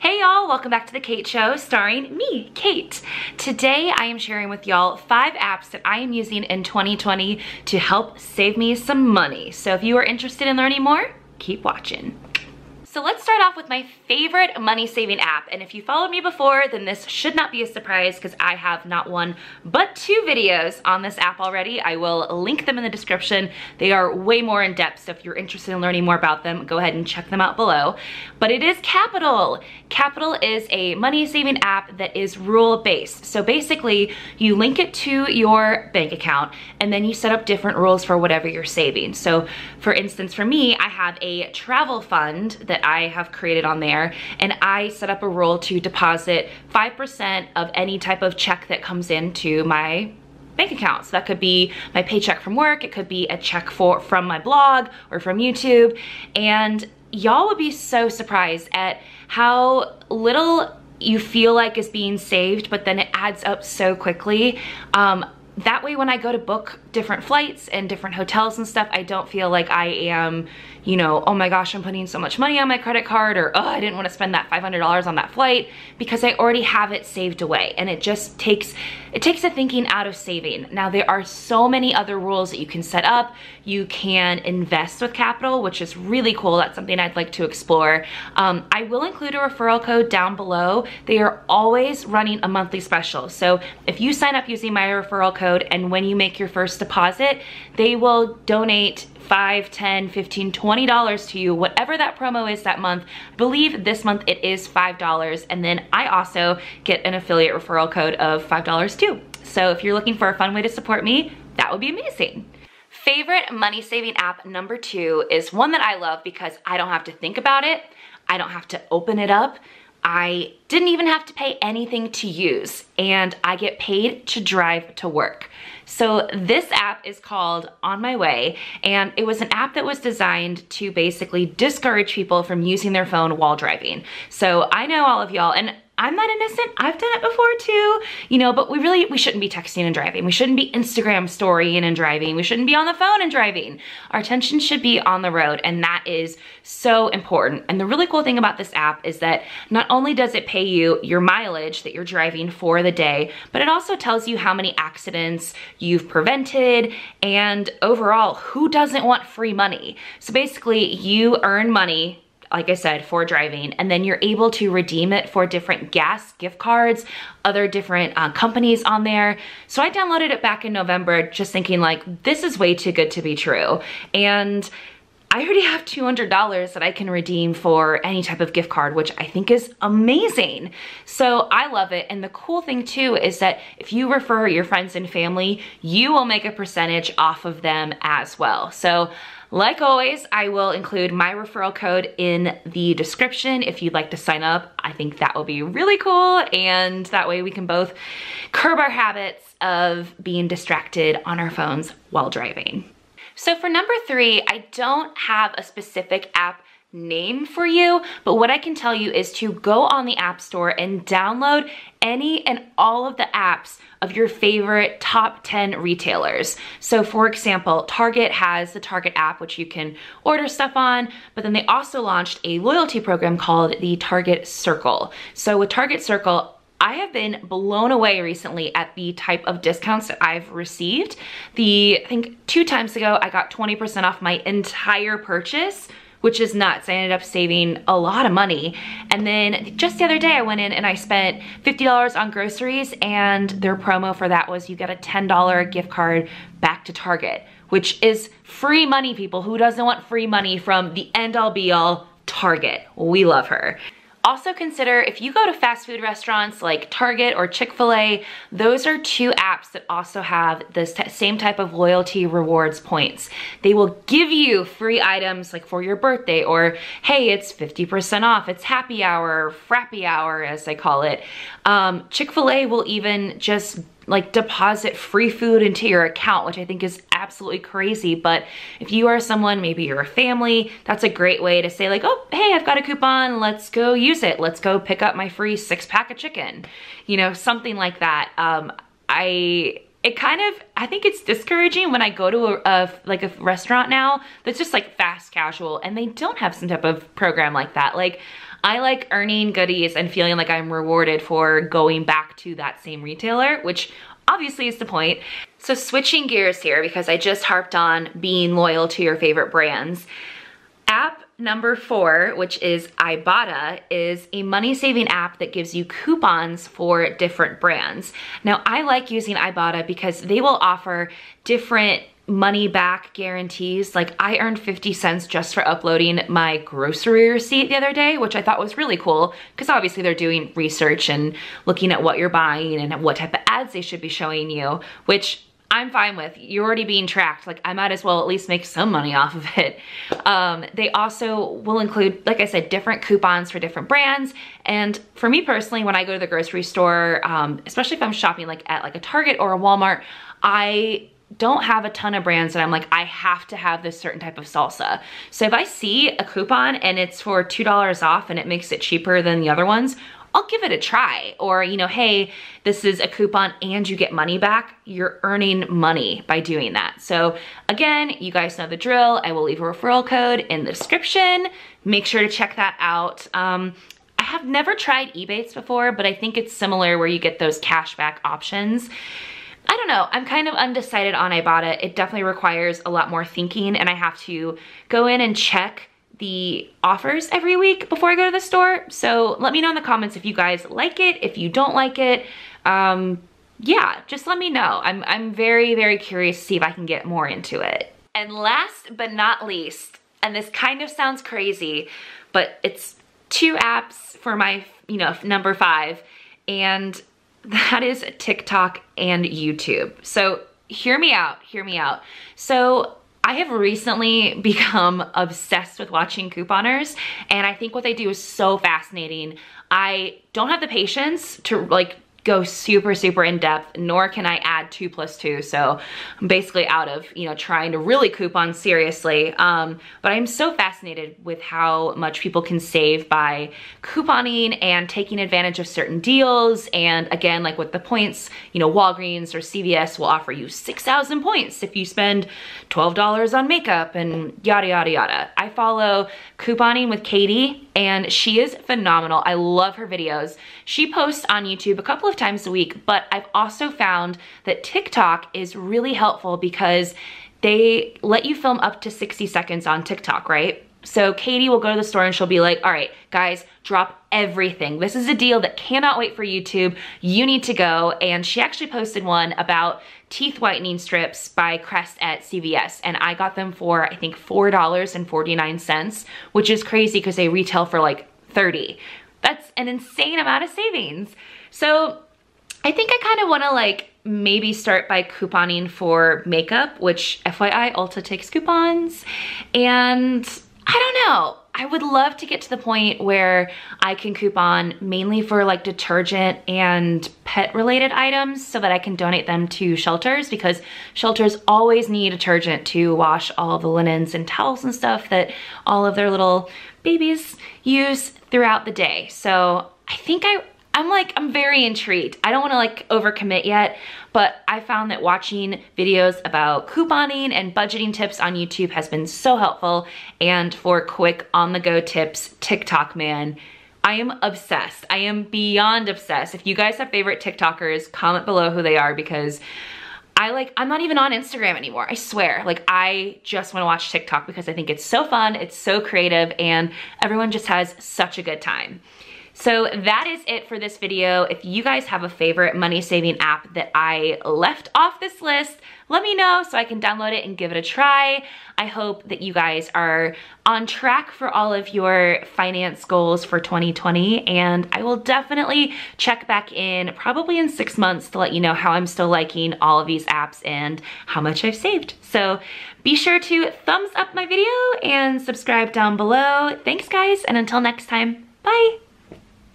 Hey y'all, welcome back to The Kate Show, starring me, Kate. Today I am sharing with y'all five apps that I am using in 2020 to help save me some money. So if you are interested in learning more, keep watching. So let's start off with my favorite money saving app. And if you followed me before, then this should not be a surprise because I have not one, but two videos on this app already. I will link them in the description. They are way more in depth. So if you're interested in learning more about them, go ahead and check them out below. But it is Qapital. Qapital is a money saving app that is rule based. So basically you link it to your bank account and then you set up different rules for whatever you're saving. So for instance, for me, I have a travel fund that I have created on there and I set up a rule to deposit 5% of any type of check that comes into my bank account. So that could be my paycheck from work, it could be a check for from my blog or from YouTube. And y'all would be so surprised at how little you feel like is being saved, but then it adds up so quickly. Um, that way when I go to book different flights and different hotels and stuff, I don't feel like I am, you know, oh my gosh, I'm putting so much money on my credit card or oh, I didn't want to spend that $500 on that flight because I already have it saved away. And it just takes, it takes the thinking out of saving. Now there are so many other rules that you can set up. You can invest with Qapital, which is really cool. That's something I'd like to explore. Um, I will include a referral code down below. They are always running a monthly special. So if you sign up using my referral code and when you make your first deposit, they will donate 5, 10, 15, 20 dollars to you, whatever that promo is that month. I believe this month it is $5 and then I also get an affiliate referral code of $5 too. So if you're looking for a fun way to support me, that would be amazing. Favorite money saving app number two is one that I love because I don't have to think about it. I don't have to open it up. I didn't even have to pay anything to use and I get paid to drive to work. So this app is called On My Way and it was an app that was designed to basically discourage people from using their phone while driving. So I know all of y'all and I'm not innocent. I've done it before too, you know, but we really, we shouldn't be texting and driving. We shouldn't be Instagram storying and driving. We shouldn't be on the phone and driving. Our attention should be on the road and that is so important. And the really cool thing about this app is that not only does it pay you your mileage that you're driving for the day, but it also tells you how many accidents you've prevented and overall, who doesn't want free money? So basically you earn money like I said, for driving. And then you're able to redeem it for different gas gift cards, other different uh, companies on there. So I downloaded it back in November just thinking like, this is way too good to be true. And I already have $200 that I can redeem for any type of gift card, which I think is amazing. So I love it. And the cool thing too is that if you refer your friends and family, you will make a percentage off of them as well. So like always, I will include my referral code in the description if you'd like to sign up. I think that will be really cool and that way we can both curb our habits of being distracted on our phones while driving. So for number three, I don't have a specific app name for you, but what I can tell you is to go on the App Store and download any and all of the apps of your favorite top 10 retailers. So for example, Target has the Target app, which you can order stuff on, but then they also launched a loyalty program called the Target Circle. So with Target Circle, I have been blown away recently at the type of discounts that I've received. The, I think two times ago, I got 20% off my entire purchase which is nuts. I ended up saving a lot of money. And then just the other day I went in and I spent $50 on groceries and their promo for that was you get a $10 gift card back to Target, which is free money people. Who doesn't want free money from the end all be all Target? We love her. Also consider if you go to fast food restaurants like Target or Chick-fil-A, those are two apps that also have the same type of loyalty rewards points. They will give you free items like for your birthday or hey, it's 50% off, it's happy hour, frappy hour as I call it. Um, Chick-fil-A will even just like deposit free food into your account, which I think is absolutely crazy. But if you are someone, maybe you're a family, that's a great way to say like, oh, hey, I've got a coupon, let's go use it. Let's go pick up my free six pack of chicken. You know, something like that. Um, I it kind of, I think it's discouraging when I go to a, a, like a restaurant now that's just like fast casual and they don't have some type of program like that. Like I like earning goodies and feeling like I'm rewarded for going back to that same retailer, which obviously is the point. So switching gears here because I just harped on being loyal to your favorite brands. App number four, which is Ibotta, is a money-saving app that gives you coupons for different brands. Now, I like using Ibotta because they will offer different money back guarantees. Like I earned 50 cents just for uploading my grocery receipt the other day, which I thought was really cool because obviously they're doing research and looking at what you're buying and what type of ads they should be showing you, which I'm fine with. You're already being tracked. Like I might as well at least make some money off of it. Um, they also will include, like I said, different coupons for different brands. And for me personally, when I go to the grocery store, um, especially if I'm shopping like at like a Target or a Walmart, I don't have a ton of brands that I'm like, I have to have this certain type of salsa. So if I see a coupon and it's for $2 off and it makes it cheaper than the other ones, I'll give it a try. Or, you know, hey, this is a coupon and you get money back. You're earning money by doing that. So again, you guys know the drill. I will leave a referral code in the description. Make sure to check that out. Um, I have never tried Ebates before, but I think it's similar where you get those cashback options. I don't know, I'm kind of undecided on Ibotta. It definitely requires a lot more thinking and I have to go in and check the offers every week before I go to the store. So let me know in the comments if you guys like it, if you don't like it. Um, yeah, just let me know. I'm, I'm very, very curious to see if I can get more into it. And last but not least, and this kind of sounds crazy, but it's two apps for my, you know, number five. And that is TikTok and YouTube. So hear me out, hear me out. So I have recently become obsessed with watching couponers and I think what they do is so fascinating. I don't have the patience to like go super, super in depth, nor can I add two plus two. So I'm basically out of, you know, trying to really coupon seriously. Um, but I'm so fascinated with how much people can save by couponing and taking advantage of certain deals. And again, like with the points, you know, Walgreens or CVS will offer you 6,000 points if you spend $12 on makeup and yada, yada, yada. I follow couponing with Katie and she is phenomenal. I love her videos. She posts on YouTube a couple of times a week, but I've also found that TikTok is really helpful because they let you film up to 60 seconds on TikTok, right? So Katie will go to the store and she'll be like, all right, guys, drop everything. This is a deal that cannot wait for YouTube. You need to go. And she actually posted one about teeth whitening strips by Crest at CVS. And I got them for, I think, $4.49, which is crazy because they retail for like 30. That's an insane amount of savings. So I think I kind of want to like maybe start by couponing for makeup, which FYI Ulta takes coupons. And I don't know. I would love to get to the point where I can coupon mainly for like detergent and pet related items so that I can donate them to shelters because shelters always need detergent to wash all the linens and towels and stuff that all of their little babies use throughout the day. So I think I, I'm like, I'm very intrigued. I don't wanna like overcommit yet, but I found that watching videos about couponing and budgeting tips on YouTube has been so helpful. And for quick on-the-go tips, TikTok, man, I am obsessed. I am beyond obsessed. If you guys have favorite TikTokers, comment below who they are because I like, I'm not even on Instagram anymore, I swear. Like I just wanna watch TikTok because I think it's so fun, it's so creative, and everyone just has such a good time. So that is it for this video. If you guys have a favorite money saving app that I left off this list, let me know so I can download it and give it a try. I hope that you guys are on track for all of your finance goals for 2020 and I will definitely check back in probably in six months to let you know how I'm still liking all of these apps and how much I've saved. So be sure to thumbs up my video and subscribe down below. Thanks guys and until next time, bye.